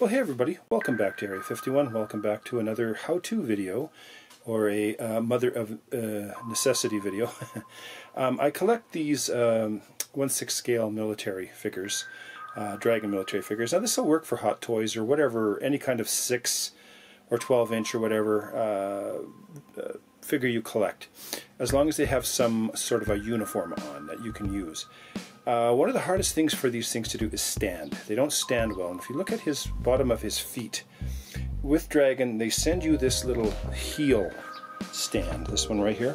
Well, hey everybody, welcome back to Area 51. Welcome back to another how-to video, or a uh, mother of uh, necessity video. um, I collect these um, 1-6 scale military figures, uh, Dragon military figures. Now this will work for Hot Toys or whatever, any kind of 6 or 12 inch or whatever uh, uh, figure you collect, as long as they have some sort of a uniform on that you can use. Uh, one of the hardest things for these things to do is stand. They don't stand well. And if you look at his bottom of his feet, with Dragon, they send you this little heel stand, this one right here.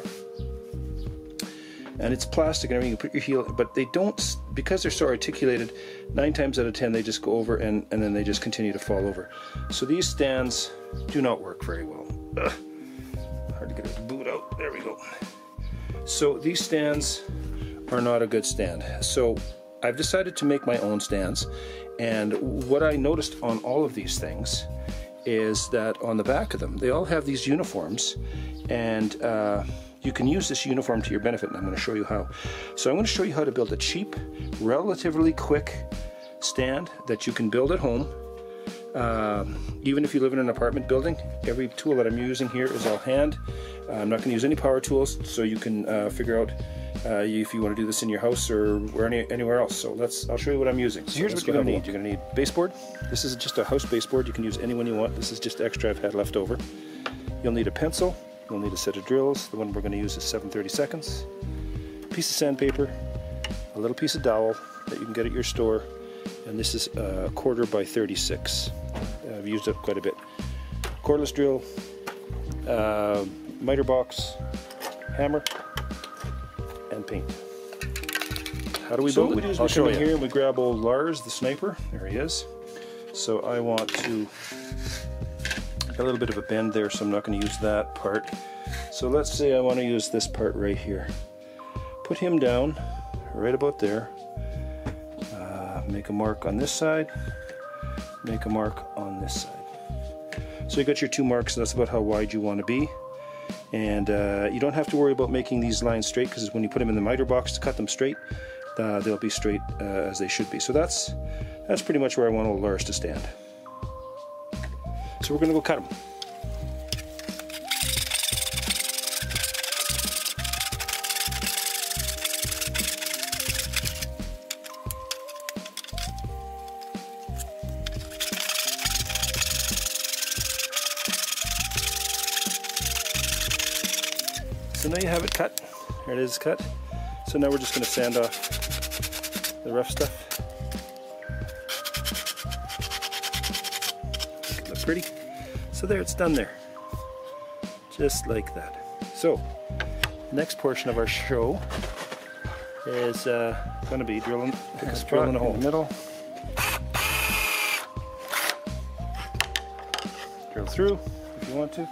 And it's plastic and everything. You put your heel, but they don't, because they're so articulated, nine times out of ten they just go over and, and then they just continue to fall over. So these stands do not work very well. Ugh. Hard to get his boot out. There we go. So these stands are not a good stand. So I've decided to make my own stands. And what I noticed on all of these things is that on the back of them, they all have these uniforms. And uh, you can use this uniform to your benefit, and I'm going to show you how. So I'm going to show you how to build a cheap, relatively quick stand that you can build at home. Uh, even if you live in an apartment building, every tool that I'm using here is all hand. I'm not going to use any power tools, so you can uh, figure out uh, if you want to do this in your house or, or any, anywhere else. So let's I'll show you what I'm using. So here's what you're going to need. You're going to need baseboard. This is just a house baseboard. You can use any one you want. This is just extra I've had left over. You'll need a pencil. You'll need a set of drills. The one we're going to use is 730 seconds. A piece of sandpaper. A little piece of dowel that you can get at your store. And this is a quarter by 36. Uh, I've used up quite a bit. Cordless drill. Uh, miter box. Hammer paint. How do we so build it? I'll show you. here and we grab old Lars, the sniper. There he is. So I want to, got a little bit of a bend there, so I'm not going to use that part. So let's say I want to use this part right here. Put him down, right about there. Uh, make a mark on this side. Make a mark on this side. So you got your two marks, that's about how wide you want to be and uh, you don't have to worry about making these lines straight because when you put them in the miter box to cut them straight uh, they'll be straight uh, as they should be. So that's that's pretty much where I want old Lars to stand. So we're gonna go cut them So now you have it cut. There it is cut. So now we're just going to sand off the rough stuff. Look pretty. So there, it's done there. Just like that. So, next portion of our show is uh, going to be drilling, drilling a hole in the middle. Drill through if you want to.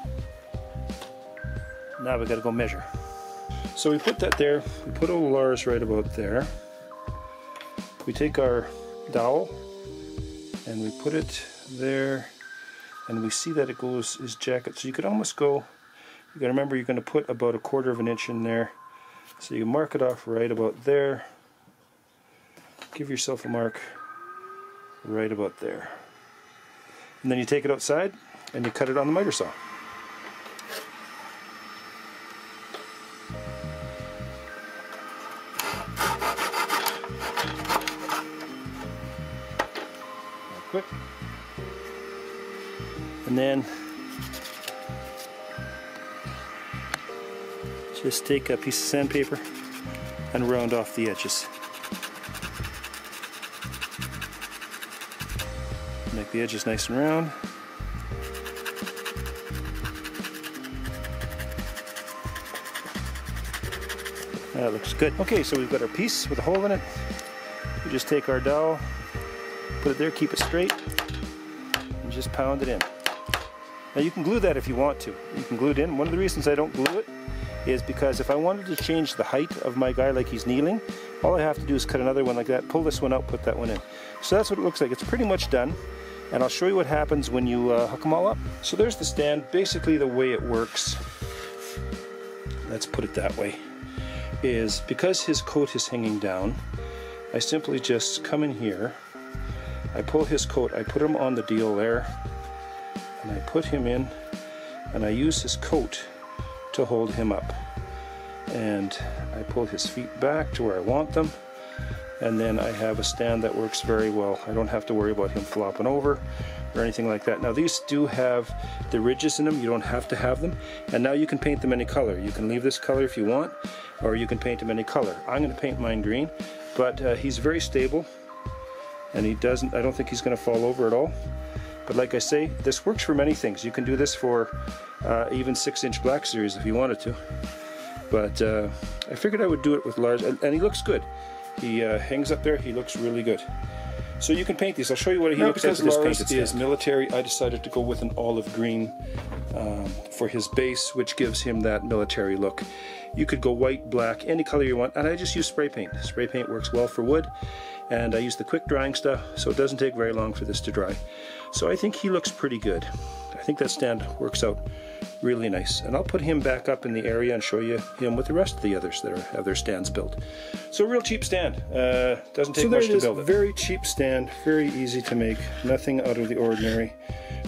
Now we gotta go measure. So we put that there, we put old Lars right about there. We take our dowel and we put it there and we see that it goes his jacket. So you could almost go, you gotta remember you're gonna put about a quarter of an inch in there. So you mark it off right about there. Give yourself a mark right about there. And then you take it outside and you cut it on the miter saw. Quick. And then just take a piece of sandpaper and round off the edges. Make the edges nice and round. That looks good. Okay, so we've got our piece with a hole in it. We just take our dowel, Put it there, keep it straight, and just pound it in. Now you can glue that if you want to. You can glue it in. One of the reasons I don't glue it is because if I wanted to change the height of my guy like he's kneeling, all I have to do is cut another one like that, pull this one out, put that one in. So that's what it looks like. It's pretty much done. And I'll show you what happens when you uh, hook them all up. So there's the stand. Basically the way it works, let's put it that way, is because his coat is hanging down, I simply just come in here I pull his coat, I put him on the deal there, and I put him in, and I use his coat to hold him up. And I pull his feet back to where I want them, and then I have a stand that works very well. I don't have to worry about him flopping over or anything like that. Now these do have the ridges in them, you don't have to have them. And now you can paint them any color. You can leave this color if you want, or you can paint them any color. I'm gonna paint mine green, but uh, he's very stable and he doesn't, I don't think he's gonna fall over at all. But like I say, this works for many things. You can do this for uh, even six inch black series if you wanted to. But uh, I figured I would do it with Lars, and, and he looks good. He uh, hangs up there, he looks really good. So you can paint these. I'll show you what he now, looks like with this painted stand. is military, I decided to go with an olive green um, for his base, which gives him that military look. You could go white, black, any color you want, and I just use spray paint. Spray paint works well for wood, and I use the quick drying stuff, so it doesn't take very long for this to dry. So I think he looks pretty good. I think that stand works out really nice. And I'll put him back up in the area and show you him with the rest of the others that are, have their stands built. So real cheap stand. Uh, doesn't take so much to build it. Very cheap stand, very easy to make, nothing out of the ordinary.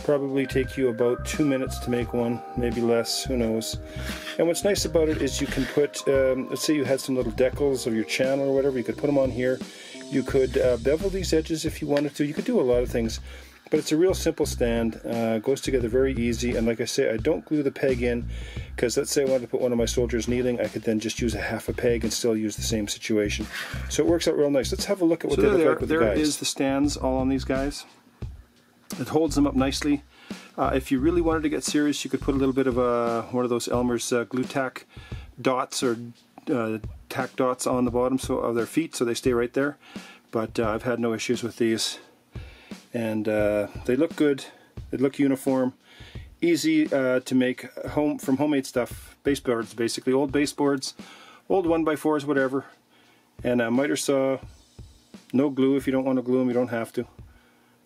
Probably take you about two minutes to make one, maybe less, who knows. And what's nice about it is you can put, um, let's say you had some little decals of your channel or whatever, you could put them on here. You could uh, bevel these edges if you wanted to. You could do a lot of things. But it's a real simple stand, uh, goes together very easy, and like I say, I don't glue the peg in, because let's say I wanted to put one of my soldiers kneeling, I could then just use a half a peg and still use the same situation. So it works out real nice. Let's have a look at what so they look like with there the guys. There is the stands all on these guys. It holds them up nicely. Uh, if you really wanted to get serious, you could put a little bit of a, one of those Elmer's uh, glue tack dots or uh, tack dots on the bottom so of their feet so they stay right there. But uh, I've had no issues with these and uh, they look good. They look uniform. Easy uh, to make home from homemade stuff. Baseboards basically. Old baseboards old 1x4s whatever. And a miter saw no glue if you don't want to glue them you don't have to.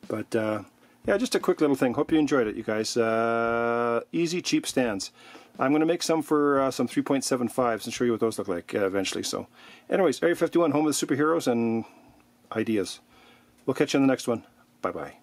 But uh, yeah just a quick little thing. Hope you enjoyed it you guys. Uh, easy cheap stands. I'm going to make some for uh, some 3.75s and show you what those look like uh, eventually so. Anyways Area 51 home of the superheroes and ideas. We'll catch you in the next one Bye bye.